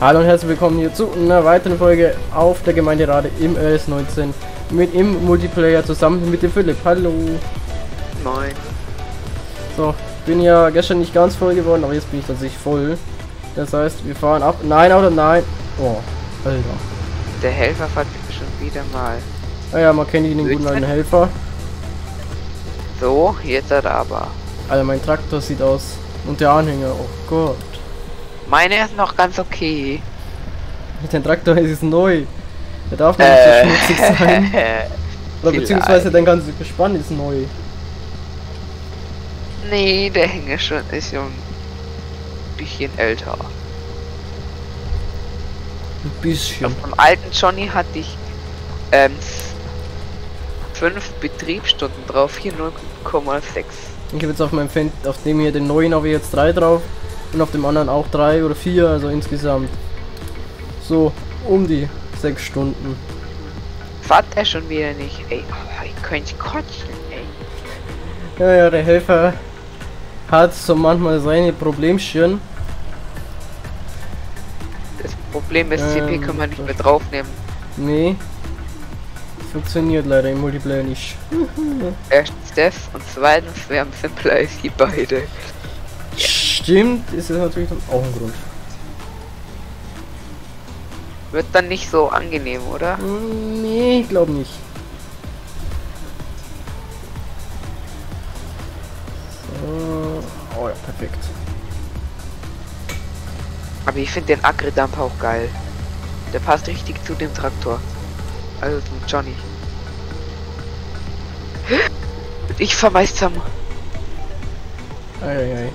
Hallo und herzlich willkommen hier zu einer weiteren Folge auf der Gemeinderade im RS19 mit im Multiplayer zusammen mit dem Philipp. Hallo. Moin. So, bin ja gestern nicht ganz voll geworden, aber jetzt bin ich tatsächlich voll. Das heißt, wir fahren ab. Nein, oder nein. Oh, Alter. Der Helfer fährt schon wieder mal. Ah ja, man kennt ihn, den guten alten Helfer. So, jetzt hat er aber. Alter, mein Traktor sieht aus. Und der Anhänger, oh Gott. Meine ist noch ganz okay. Der Traktor ist neu. Der darf noch nicht so Äh, schmutzig sein. Oder beziehungsweise dein ganzes Gespann ist neu. nee, der schon ist schon ein bisschen älter. Ein bisschen. Auf dem alten Johnny hatte ich ähm, fünf Betriebsstunden drauf, hier 0,6. Ich habe jetzt auf meinem Fan, auf dem hier den neuen habe ich jetzt drei drauf und auf dem anderen auch drei oder vier, also insgesamt so um die sechs Stunden. Fährt er schon wieder nicht? Ey, oh, ich könnte kotzen, ey. Ja, ja, der Helfer hat so manchmal seine Problemchen. Das Problem ist, Ähm, CP kann man nicht mehr draufnehmen. Nee, funktioniert leider im Multiplayer nicht. Erstens das und zweitens, wir haben simpler als die beide. Stimmt, ist es natürlich dann auch ein Grund. Wird dann nicht so angenehm, oder? Hm, Nee, ich glaube nicht. So. Oh ja, perfekt. Aber ich finde den Agri-Dump auch geil. Der passt richtig zu dem Traktor. Also zum Johnny. Ich zusammen. Eieiei.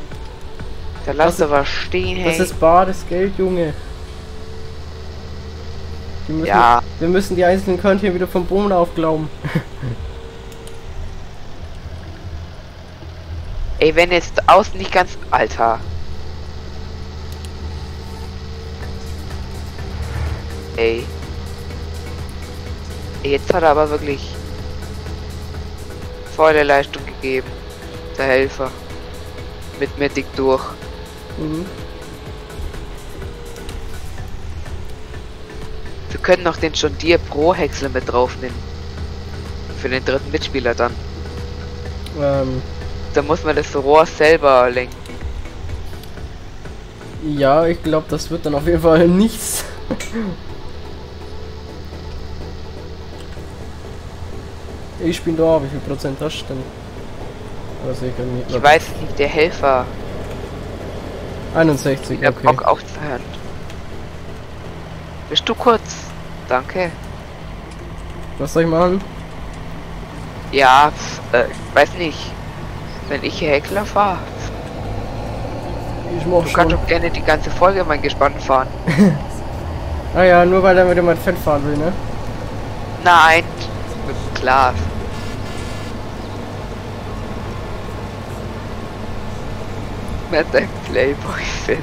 Der Laster war stehen, hey. Das ist bares Geld, Junge. Die müssen, Ja. Wir müssen die einzelnen Körnchen wieder vom Boden aufglauben. Ey, wenn jetzt außen nicht ganz... Alter. Ey. Ey, Jetzt hat er aber wirklich volle Leistung gegeben. Der Helfer. Mit mir dick durch. Mhm. Wir können noch den John Deere Pro Häcksler mit draufnehmen. Für den dritten Mitspieler dann. Ähm, Da muss man das Rohr selber lenken. ja, ich glaube, das wird dann auf jeden Fall nichts. ich bin da, wie viel Prozent hast du denn? Sehe ich. Ich weiß nicht, der Helfer. 61, Der okay. Bock aufzuhören. Bist du kurz? Danke. Was soll ich machen? Ja, äh, weiß nicht. Wenn ich hier Heckler fahre, Ich mach du kannst doch gerne die ganze Folge mein Gespann fahren. Ah ja, nur weil er mit dem Fett fahren will, ne? Nein, mit Mit deinem Playboy-Fit.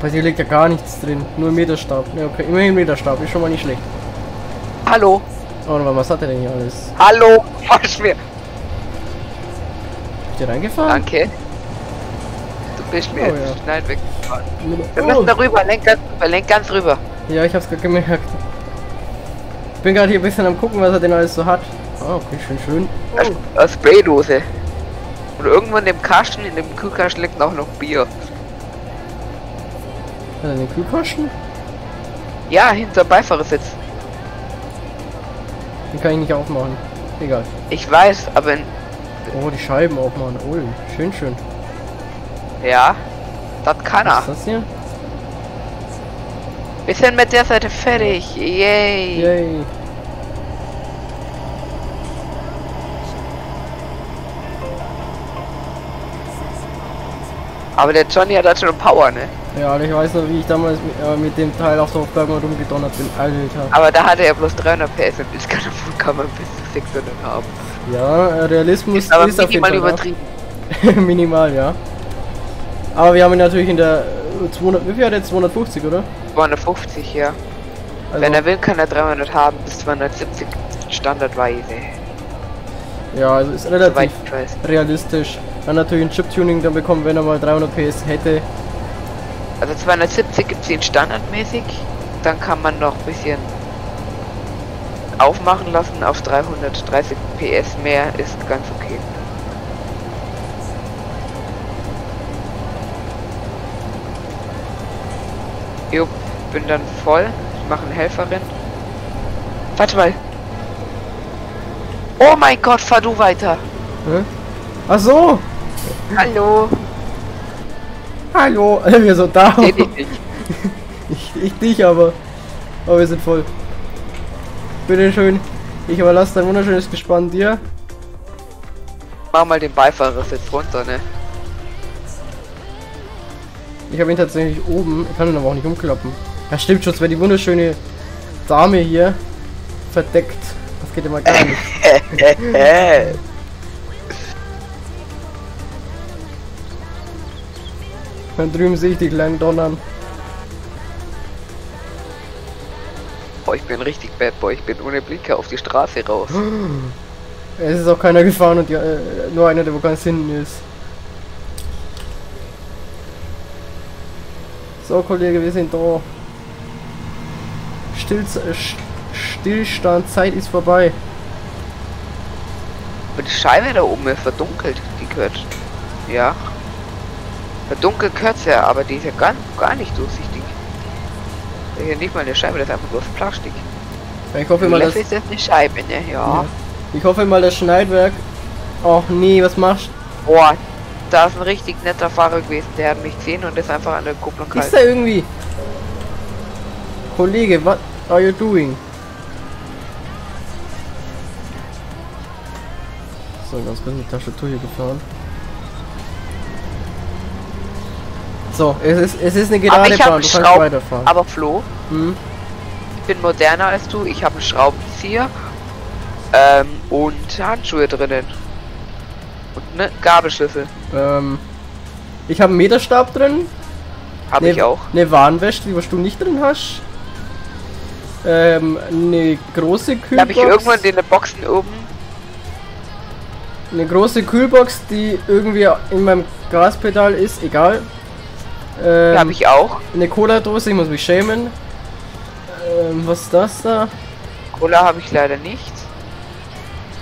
Bei dir liegt ja gar nichts drin, nur Meterstab. Ja, okay, immerhin Meterstab, ist schon mal nicht schlecht. Hallo, Oh, aber was hat er denn hier alles? hallo, wasch mir. Ist der reingefahren? Danke. Du bist mir Oh, jetzt ja. schnell weggefahren. Wir Oh. müssen da rüber, lenk ganz rüber, lenk ganz rüber. Ja, ich hab's gerade gemerkt. Ich bin gerade hier ein bisschen am gucken, was er denn alles so hat. Ah, okay, schön, schön. Oh. eine Spraydose. Und irgendwo in dem Kasten, in dem Kühlkasten liegt auch noch Bier. Er den Kühlkasten? Ja, hinter Beifahrersitz. Den kann ich nicht aufmachen. Egal. Ich weiß, aber in, Oh, die Scheiben aufmachen. Oh, schön, schön. ja, das kann Was er. ist das hier? Wir sind mit der Seite fertig. Yay. Yay. Aber der Johnny hat halt schon Power, ne? Ja, ich weiß noch, wie ich damals mit, äh, mit dem Teil auf der Aufgabe rumgedonnert bin. Alter. Aber da hatte er bloß 300 PS und das kann, kann man bis zu 600 haben. Ja, äh, Realismus Aber ist auf jeden minimal Fall übertrieben. Minimal, ja. Aber wir haben ihn natürlich in der äh, 200, wie viel hat er? 250, oder? 250, ja. Also, Wenn er will, kann er 300 haben bis 270 standardweise. ja, also ist relativ realistisch. Dann natürlich ein Chip-Tuning dann bekommen, wenn er mal 300 PS hätte. Also 270 gibt es standardmäßig. Dann kann man noch ein bisschen aufmachen lassen auf 330 PS mehr ist ganz okay. Jo, bin dann voll. Ich mache eine Helferin. Warte mal. Oh mein Gott, fahr du weiter. Hä? Ach so! Hallo. Hallo! Wir sind da. Dich nicht. Ich, ich dich aber. Aber wir sind voll. Bitte schön. Ich überlasse dein wunderschönes Gespann dir. Mach mal den Beifahrersitz runter, ne? Ich habe ihn tatsächlich oben. Ich kann ihn aber auch nicht umklappen. Ja, stimmt schon. Es wäre die wunderschöne Dame hier verdeckt. Das geht immer gar nicht. Da drüben sehe ich die kleinen Donnern. Boah, ich bin richtig bad boy. Ich bin ohne Blinker auf die Straße raus. Es ist auch keiner gefahren und ja, äh, nur einer, der wo ganz hinten ist. So, Kollege, wir sind da. Still, Stillstand, Zeit ist vorbei. Aber die Scheibe da oben ist verdunkelt. Die gehört. Ja. Gehört ja, aber die ist ja gar, gar nicht durchsichtig. Das ist ja nicht mal eine Scheibe, das ist einfach bloß Plastik. Ich hoffe mal, dass, ist das eine Scheibe, ne? Ja. ja. Ich hoffe mal, das Schneidwerk. Och nee, was machst Boah, da ist ein richtig netter Fahrer gewesen. Der hat mich gesehen und ist einfach an der Kupplung Ist da irgendwie? Kollege, what are you doing? So, ganz kurz mit Tastatur hier gefahren. So, es ist, es ist eine gerade Bahn, du kannst weiterfahren. Aber Flo, hm? ich bin moderner als du, ich habe einen Schraubenzieher ähm, und Handschuhe drinnen. Und eine Gabelschlüssel. Ähm, ich habe einen Meterstab drin. Habe ich auch. Eine Warnwäsche, die was du nicht drin hast. Ähm, eine große Kühlbox. Habe ich irgendwo in den Boxen oben. Eine große Kühlbox, die irgendwie in meinem Gaspedal ist, egal. Ähm, habe ich auch. Eine Cola-Dose, ich muss mich schämen. Ähm, was ist das da? Cola habe ich leider nicht.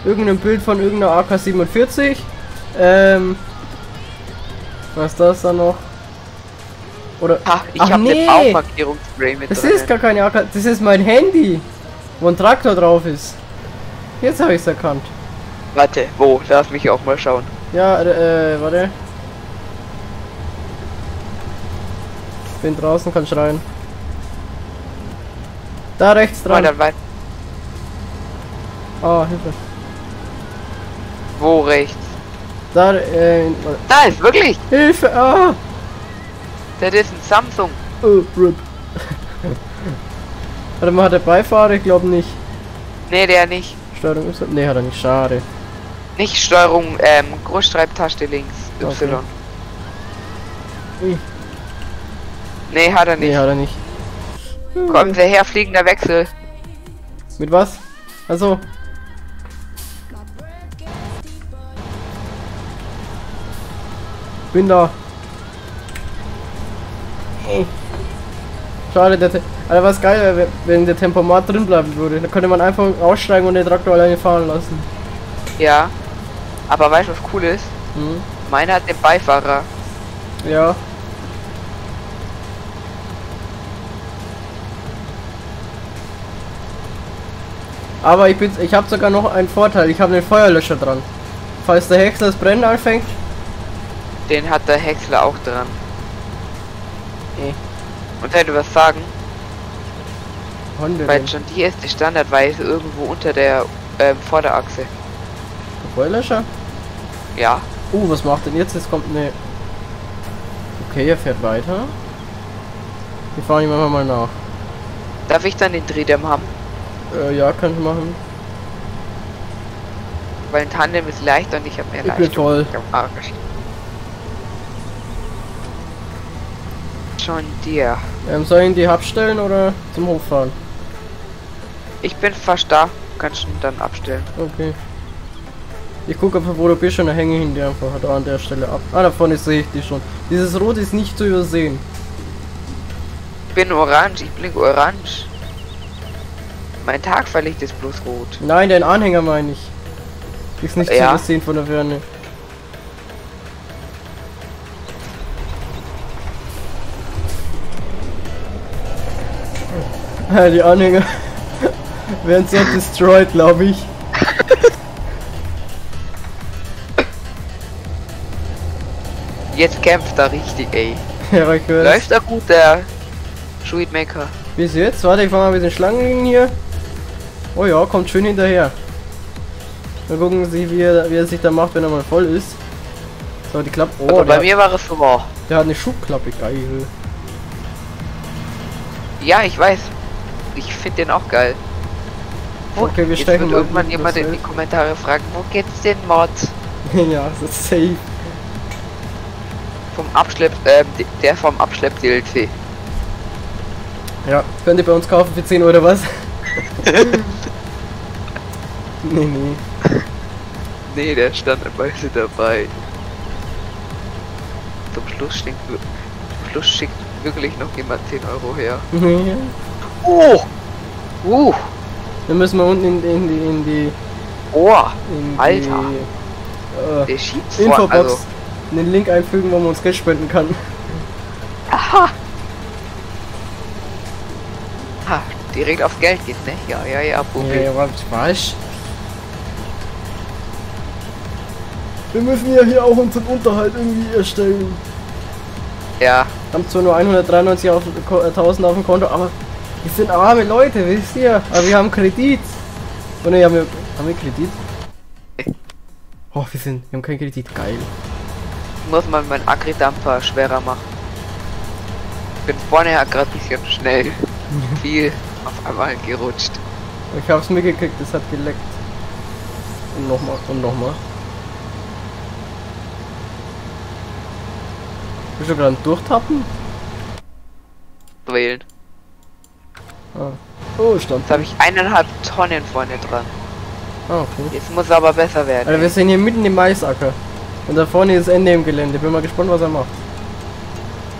Irgendein Bild von irgendeiner AK-47. Ähm, was ist das da noch? Oder. Ach, ich habe nee. eine Baumarkierungsspray mit Das drin. ist gar keine AK, das ist mein Handy, wo ein Traktor drauf ist. Jetzt habe ich es erkannt. Warte, wo? Lass mich auch mal schauen. Ja, äh, warte. Bin draußen, kann schreien. Da rechts dran. Weiter, weiter. Oh, Hilfe. Wo rechts? Da, äh, Da ist wirklich! Hilfe! Ah! Das ist ein Samsung. Oh, RIP. Warte mal, hat der Beifahrer? Ich glaube nicht. Nee, der nicht. Steuerung Y? Nee, hat er nicht. Schade. Nicht Steuerung, ähm, Großschreibtaste links. Y. Okay. Nee, hat er nicht. Nee, hat er nicht. Kommt der her, fliegender Wechsel. Mit was? Also. Bin da. Schade, der Te Alter, was geil wäre, wenn der Tempomat drin bleiben würde. Da könnte man einfach aussteigen und den Traktor alleine fahren lassen. Ja. Aber weißt du, was cool ist? Hm? Meiner hat den Beifahrer. Ja. Aber ich bin, ich habe sogar noch einen Vorteil. Ich habe den Feuerlöscher dran. Falls der Häcksler das Brennen anfängt. Den hat der Häcksler auch dran. Okay. Und wenn du was sagen? Hunde Weil schon die ist die standardweise irgendwo unter der ähm, Vorderachse. Der Feuerlöscher? Ja. Uh, was macht denn jetzt? Jetzt kommt eine. Okay, er fährt weiter. Wir fahren ihm einfach mal nach. Darf ich dann den Drehdamm haben? Äh, ja, kann ich machen. Weil ein Tandem ist leichter und ich habe mehr ich Bin toll. Schon dir. Ähm, soll ich ihn die abstellen oder zum Hof fahren? Ich bin fast da. Kannst du dann abstellen. Okay. Ich gucke einfach, wo du bist und dann hänge ich ihn dir einfach da an der Stelle ab. Ah, da vorne sehe ich die schon. Dieses Rot ist nicht zu übersehen. Ich bin orange, ich blink orange. Mein Tagverlicht ist bloß rot. Nein, dein Anhänger meine ich. Ist nicht Ja. zu sehen von der Ferne. Die Anhänger werden so destroyed, glaube ich. Jetzt kämpft er richtig, ey. Ja, ich Läuft er gut, der Sweetmaker. Bis jetzt? Warte, ich fange mal ein bisschen Schlangen hier. Oh ja, kommt schön hinterher. Mal gucken, Sie, wie, er, wie er sich da macht, wenn er mal voll ist. So, die Klappe. Oh, Aber bei mir war es so wahr. der hat eine Schubklappe, geil. Ja, ich weiß. Ich finde den auch geil. Wo, Okay, wir steigen mal irgendwann gut, jemand in die. Kommentare fragen, wo geht's den Mod? ja, das ist safe. Vom Abschlepp, ähm, der vom Abschlepp-DLC. Ja, könnt ihr bei uns kaufen für 10 oder was? nee, nee. Nee, der stand weise dabei. Zum Schluss schickt, wir- zum Schluss schickt wirklich noch jemand 10 Euro her. Oh! Uh! Dann müssen wir unten in, in die in die Oh! in Alter. die äh, Der schiebt Infobox also, einen Link einfügen, wo man uns Geld spenden kann. aha! Ha, direkt aufs Geld geht, ne? Ja, ja, ja, Bubi. Ja, was Wir müssen ja hier auch unseren Unterhalt irgendwie erstellen. Ja, Haben zwar nur 193.000 auf, äh, 1000 auf dem Konto, aber wir sind arme Leute, wisst ihr? Aber wir haben Kredit. Oh ne, haben wir, haben wir Kredit? Oh, wir sind, wir haben keinen Kredit, geil. muss man meinen Agri-Dumper schwerer machen. Bin vorne ja gerade ein bisschen schnell. Viel auf einmal gerutscht. Ich hab's mitgekriegt, es hat geleckt. Und nochmal, und nochmal. Bist du gerade Durchtappen? Wählen. Ah. Oh, stand. Jetzt habe ich eineinhalb Tonnen vorne dran. Ah, okay. Jetzt muss aber besser werden. Alter, wir sind hier mitten im Maisacker. Und da vorne ist Ende im Gelände. Bin mal gespannt, was er macht.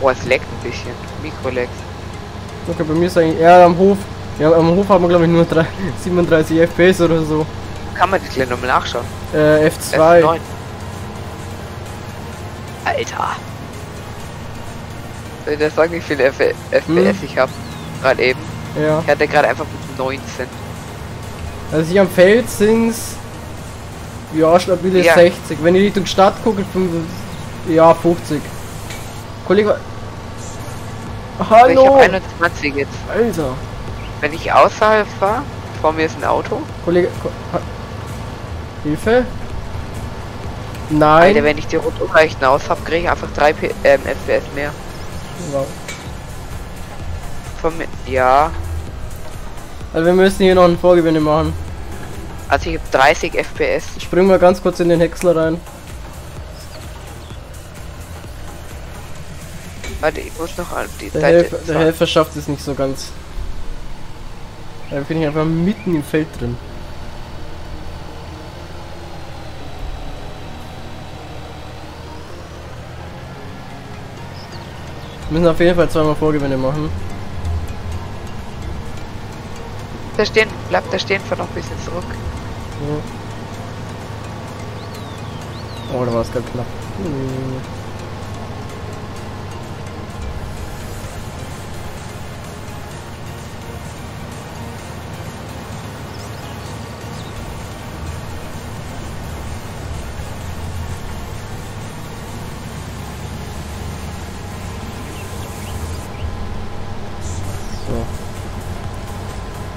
Oh, es leckt ein bisschen. Mikrolecks. Okay, bei mir ist eigentlich eher am Hof. Ja, am Hof haben wir glaube ich nur drei, 37 FPS oder so. Kann man das gleich nochmal nachschauen? Äh, F2. F9. Alter. Ich das sagen, wie viele F FPS Hm. ich habe? Gerade eben. Ja. Ich hatte gerade einfach mit 19. Also hier am Feld sind's ja stabile Ja. 60. Wenn ich Richtung Stadt gucke, fünf- ja 50. Kollege. Also ich Hallo! habe 21 jetzt. Alter. Wenn ich außerhalb fahre, vor mir ist ein Auto. Kollege. Ko Hilfe? Nein. Alter, wenn ich die Rundumreichten aus habe, kriege ich einfach 3 P ähm, FPS mehr. Wow. Von mir. Ja. Also wir müssen hier noch ein Vorgewinne machen. Also ich habe 30 FPS. Springen wir ganz kurz in den Häcksler rein. Warte, ich muss noch an die Der. Helfer, der Helfer schafft es nicht so ganz. Da bin ich einfach mitten im Feld drin. Müssen auf jeden Fall zweimal Vorgewinne machen. Da stehen, bleibt da stehen, fahr noch ein bisschen zurück. Ja. Oh, da war es ganz knapp. Hm.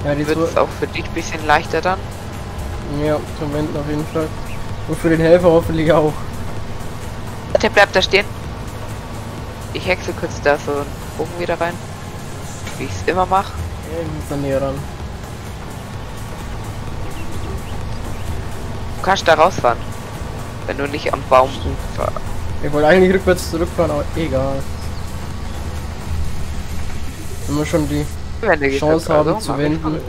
Ja, die Wird es auch für dich ein bisschen leichter dann? ja, zum Wenden auf jeden Fall. Und für den Helfer hoffentlich auch. Der bleibt da stehen. Ich hexe kurz da so einen Bogen wieder rein. Wie ich es immer mache. Ja, ich muss da näher ran. Du kannst da rausfahren. Wenn du nicht am Baum Stimmt. fahr- Ich wollte eigentlich rückwärts zurückfahren, aber egal. Wir schon die Chance gehst, haben also, zu wenden.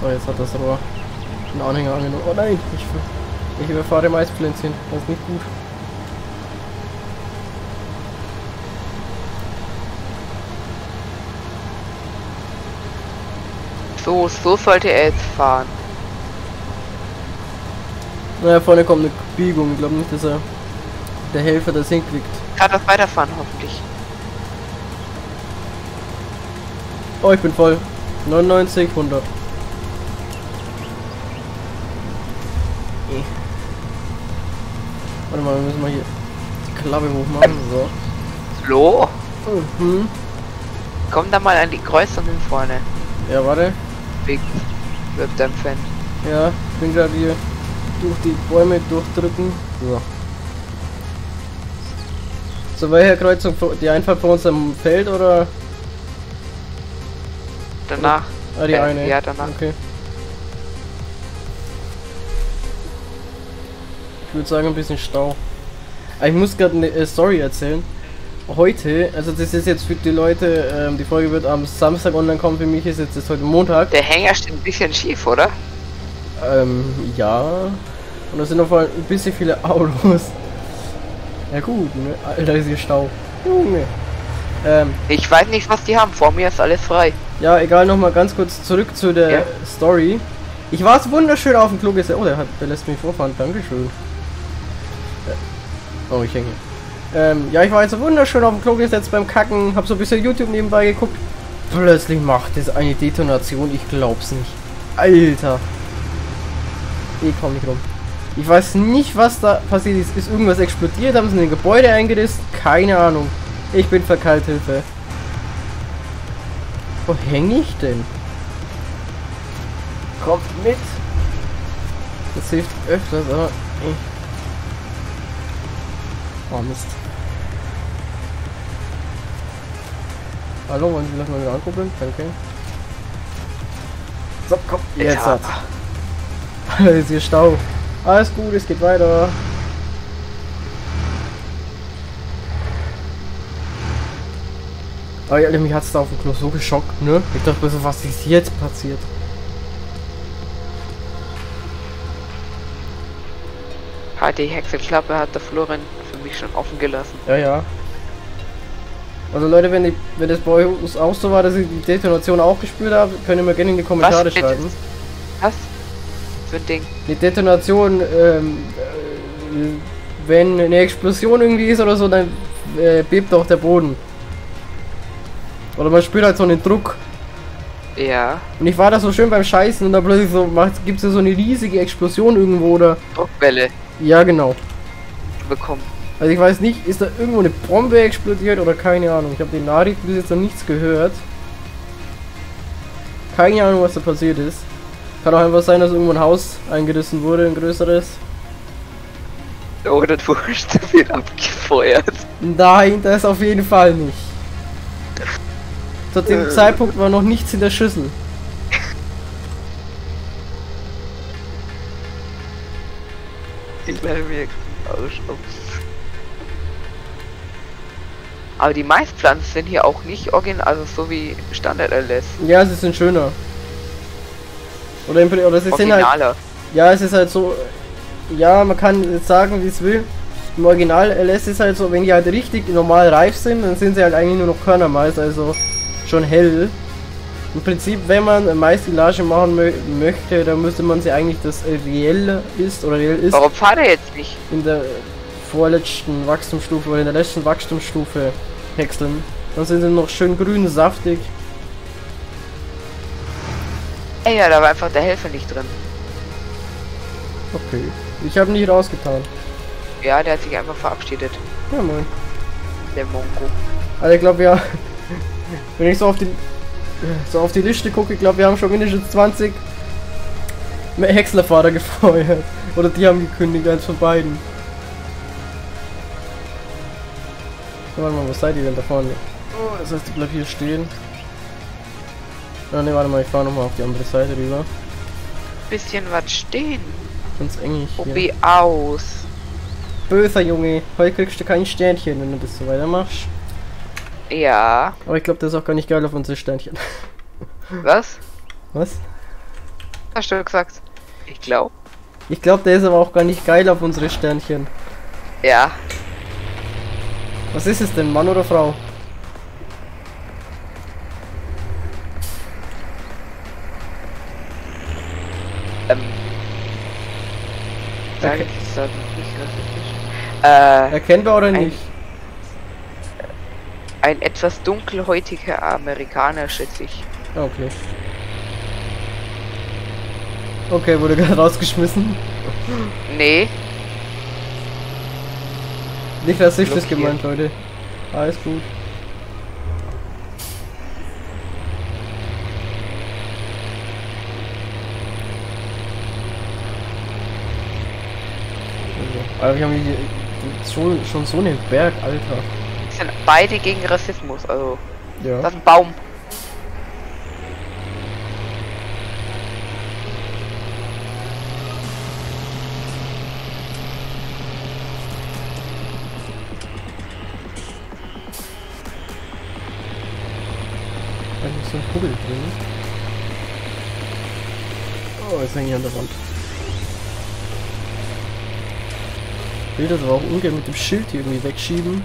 So, jetzt hat das Rohr einen Anhänger angenommen. Oh nein, ich, ich überfahre Maispflänzchen. Das ist nicht gut. So, so sollte er jetzt fahren. Naja, vorne kommt eine Biegung. Ich glaube nicht, dass er der Helfer das hinkriegt. Kann das weiterfahren, hoffentlich. Oh, ich bin voll. 99, 100. Warte mal, wir müssen mal hier die Klappe hochmachen. So. Flo, Mhm. komm da mal an die Kreuzung hin vorne. Ja, warte. Big wird dein Fan. Ja, ich bin gerade hier durch die Bäume durchdrücken. So. So, welche Kreuzung? Die Einfahrt vor uns am Feld oder? Danach. Ah, die Äh, eine. ja, danach. Okay. Ich würde sagen, ein bisschen Stau. Aber ich muss gerade eine äh, Story erzählen. Heute, also das ist jetzt für die Leute, ähm, die Folge wird am Samstag online kommen, für mich ist jetzt ist heute Montag. Der Hänger steht ein bisschen schief, oder? Ähm, ja. Und da sind noch ein bisschen viele Autos. Ja gut, ne? Alter, ist hier Stau. Junge. Ähm, Ich weiß nicht, was die haben. Vor mir ist alles frei. ja, egal, nochmal ganz kurz zurück zu der Ja. Story. Ich war es wunderschön auf dem Klo gesetzt. Oh, der, hat, der lässt mich vorfahren. Dankeschön. Äh, Oh, ich hänge. Ähm, ja, ich war jetzt wunderschön auf dem Klo gesetzt beim Kacken. Hab so ein bisschen YouTube nebenbei geguckt. Plötzlich macht es eine Detonation. Ich glaub's nicht. Alter. Ich komm nicht rum. Ich weiß nicht, was da passiert ist. Ist irgendwas explodiert? Haben sie ein Gebäude eingerissen? Keine Ahnung. Ich bin verkeilt, Hilfe. Wo hänge ich denn? Kommt mit. Das hilft öfters, aber ich. Oh Mist. Hallo, wollen Sie vielleicht mal wieder ankuppeln? Danke. So, komm, jetzt Ja. hat. Alter, ist hier Stau. Alles gut, es geht weiter. Aber Alter, mich hat's da auf dem Klo so geschockt, ne? Ich dachte so, was ist jetzt passiert? Die Hexenklappe hat der Florian für mich schon offen gelassen. Ja, ja. Also Leute, wenn, die, wenn das bei uns auch so war, dass ich die Detonation auch gespürt habe, könnt ihr mir gerne in die Kommentare schreiben. Für ein Ding. Die Detonation, ähm, äh, wenn eine Explosion irgendwie ist oder so, dann äh, bebt auch der Boden. Oder man spürt halt so einen Druck. Ja. Und ich war da so schön beim Scheißen und da plötzlich so gibt es ja so eine riesige Explosion irgendwo oder. Druckwelle Ja, genau. bekommen. Also ich weiß nicht, ist da irgendwo eine Bombe explodiert oder keine Ahnung. Ich habe den Nachrichten bis jetzt noch nichts gehört. Keine Ahnung, was da passiert ist. Kann auch einfach sein, dass irgendwo ein Haus eingerissen wurde, ein größeres. Oder du hast viel abgefeuert. Nein, das auf jeden Fall nicht. Zu dem Äh. Zeitpunkt war noch nichts in der Schüssel. Ich werde mir ausschauen. Aber die Maispflanzen sind hier auch nicht original, also so wie Standard LS. Ja, sie sind schöner. Oder, oder sie sind halt. Ja, es ist halt so. Ja, man kann jetzt sagen, wie es will. Im Original LS ist halt so, wenn die halt richtig normal reif sind, dann sind sie halt eigentlich nur noch Körnermais, also schon hell. Im Prinzip, wenn man Maissilage machen mö möchte, dann müsste man sie eigentlich das reell ist oder reell ist Warum fahrt er jetzt nicht? in der vorletzten Wachstumsstufe oder in der letzten Wachstumsstufe häckseln. Dann sind sie noch schön grün, saftig. Ey, ja, da war einfach der Helfer nicht drin. Okay. Ich habe nicht rausgetan. Ja, der hat sich einfach verabschiedet. Ja, moin. Der Mongo. Also ich glaube ja, wenn ich so auf die so auf die Liste gucke, ich glaube wir haben schon mindestens 20 Häckslerfahrer gefeuert. Oder die haben gekündigt, eins von beiden. Warte mal, wo seid ihr denn da vorne? Oh, das heißt, ich bleib hier stehen. Ah, ne, warte mal, ich fahre nochmal auf die andere Seite rüber. Bisschen was stehen. Sonst engig hier. Probier aus. Böser Junge, heute kriegst du kein Sternchen, wenn du das so weitermachst. Ja. Aber ich glaube, das ist auch gar nicht geil auf unsere Sternchen. Was? Was? hast du gesagt? Ich glaube. Ich glaube, der ist aber auch gar nicht geil auf unsere Sternchen. Ja. Was ist es denn, Mann oder Frau? Okay. nicht rassistisch. Äh, Erkennbar oder Ein- nicht? ein etwas dunkelhäutiger Amerikaner, schätze ich. Okay. Okay, wurde gerade rausgeschmissen. Nee, Nicht rassistisch Blockiert. gemeint, Leute. Alles gut. Alter, wir haben hier schon, schon so einen Berg, Alter. sind beide gegen Rassismus, also. Ja. Das ist ein Baum. Da ist so ein Kugel drin. Oh, ist hängt hier an der Wand. Will das aber auch ungern mit dem Schild hier irgendwie wegschieben.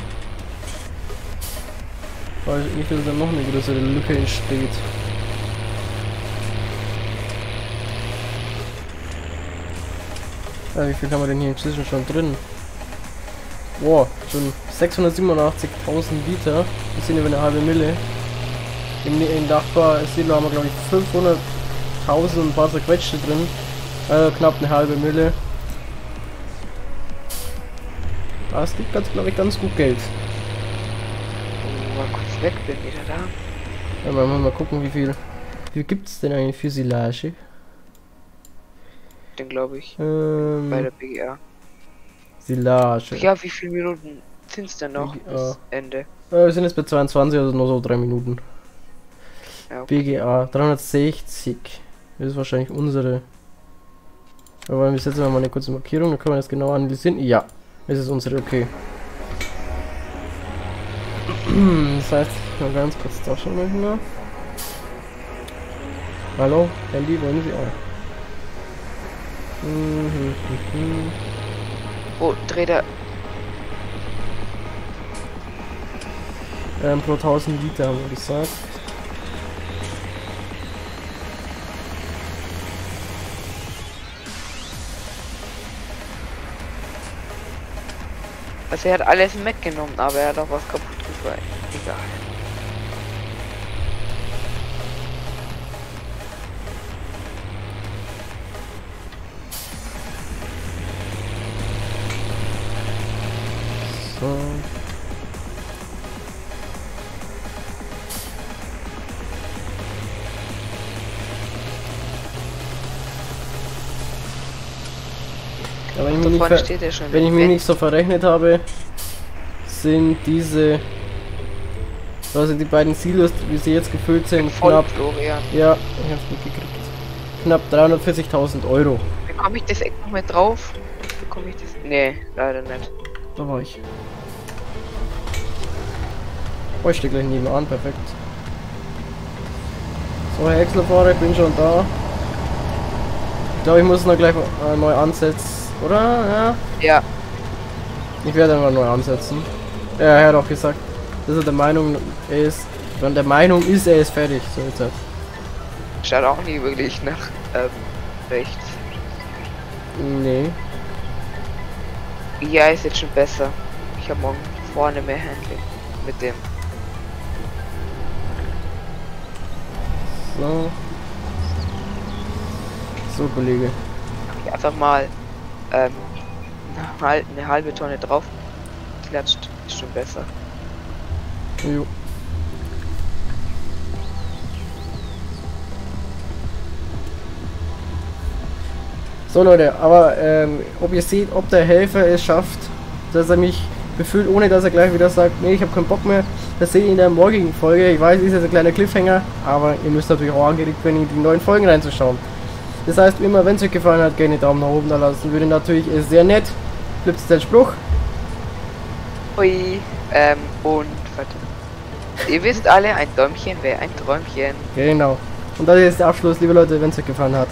Weil nicht, dass da noch eine größere Lücke entsteht. Ja, wie viel haben wir denn hier inzwischen schon drin? Boah, schon 687.000 Liter. Das sind über eine halbe Mille. Im, im Nachbar Silo haben wir glaube ich 500.000 und ein paar zerquetschte drin. Also knapp eine halbe Mille. Das gibt ganz, glaube ich, ganz gut Geld. Oh, mal kurz weg, bin wieder da. Ja, mal, mal gucken, wie viel. Wie viel gibt es denn eigentlich für Silage? Den glaube ich. Bei Ähm, der BGA. Silage. Ja, wie viele Minuten sind es denn noch BGA. bis Ende? Äh, wir sind jetzt bei 22, also nur so drei Minuten. Ja, okay. BGA 360. Das ist wahrscheinlich unsere. Aber wir setzen mal eine kurze Markierung, dann können wir das genau analysieren. Ja, es ist unsere, okay. Das heißt, mal ganz kurz da schon mal hin. Hallo, Handy wollen Sie auch. Mhm, mhm. Oh, dreht er. Ähm, pro 1000 Liter haben wir gesagt. Also er hat alles mitgenommen, aber er hat auch was kaputt gemacht. Egal. So. Mich nicht, ver er wenn ich mich nicht so verrechnet habe, sind diese, also die beiden Silos, wie sie jetzt gefüllt sind, knapp, Florian. ja, ich hab's mitgekriegt, knapp 340.000 Euro. Bekomme ich das Eck noch mit drauf? Bekomme ich das? Nee, leider nicht. Da war ich. Oh, ich stehe gleich nebenan, perfekt. So, Herr Häckslerfahrer, ich bin schon da. Ich glaube, ich muss noch gleich äh, neu ansetzen, oder? Ja. Ja, Ich werde einfach neu ansetzen. Ja, er hat auch gesagt, dass er der Meinung ist, wenn der Meinung ist, er ist fertig. So jetzt halt. schaut auch nie wirklich nach ähm, rechts. Nee. Ja, ist jetzt schon besser. Ich habe morgen vorne mehr Handling mit dem. So. So, Kollege. Ich einfach mal ähm, eine, hal- eine halbe Tonne drauf klatscht. Ist schon besser. Jo. So Leute, aber ähm, ob ihr seht, ob der Helfer es schafft, dass er mich befüllt, ohne dass er gleich wieder sagt, nee, ich habe keinen Bock mehr. Das seht ihr in der morgigen Folge. Ich weiß, ist jetzt ein kleiner Cliffhanger, aber ihr müsst natürlich auch angeregt werden, in die neuen Folgen reinzuschauen. Das heißt, wie immer, wenn es euch gefallen hat, gerne Daumen nach oben da lassen. Würde natürlich äh, sehr nett. Flippt der Spruch. Ui, ähm, und warte. Ihr wisst alle, ein Däumchen wäre ein Träumchen. Genau. Und das ist der Abschluss, liebe Leute, wenn es euch gefallen hat.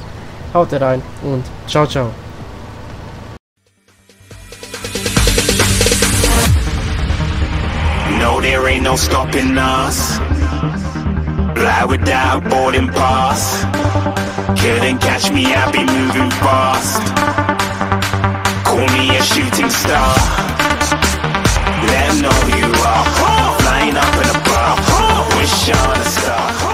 Haut rein und ciao, ciao. No, there ain't no stopping us. fly without boarding pass. Couldn't catch me, I'd be moving fast. Call me a shooting star. Let know you are. Flying up in a bar. Wish on a star.